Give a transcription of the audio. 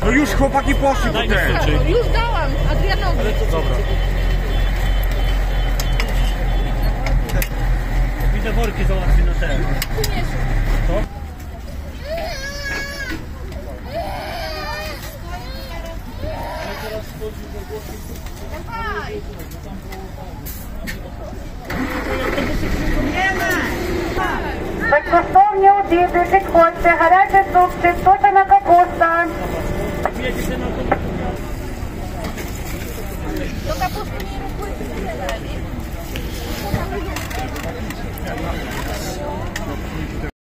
No już chłopaki poszli po ten. Już dałam Adrianowi. Ale to dobra. Widzę worki załatwię na ten. Co? Безкоштовні обіди, підходьте, гарячі супчик, тушена капуста.